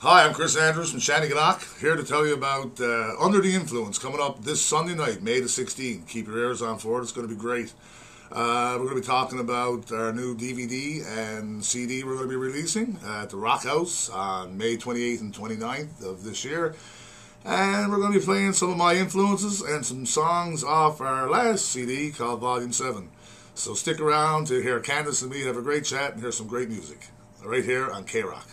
Hi, I'm Chris Andrews from Shanneyganock, here to tell you about uh, Under the Influence coming up this Sunday night, May the 16th. Keep your ears on for it, it's going to be great. Uh, we're going to be talking about our new DVD and CD we're going to be releasing at the Rock House on May 28th and 29th of this year. And we're going to be playing some of my influences and some songs off our last CD called Volume 7. So stick around to hear Candice and me have a great chat and hear some great music right here on K Rock.